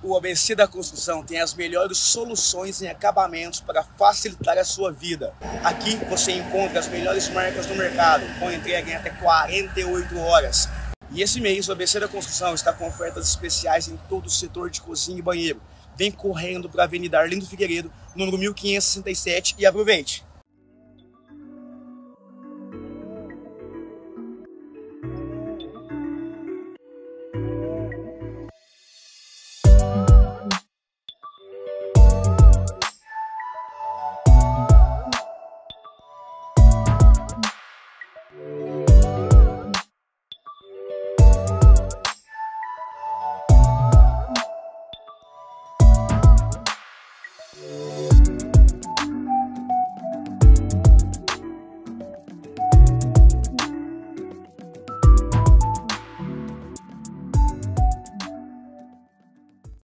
O ABC da Construção tem as melhores soluções em acabamentos para facilitar a sua vida. Aqui você encontra as melhores marcas do mercado, com entrega em até 48 horas. E esse mês o ABC da Construção está com ofertas especiais em todo o setor de cozinha e banheiro. Vem correndo para a Avenida Arlindo Figueiredo, número 1567 e aproveite!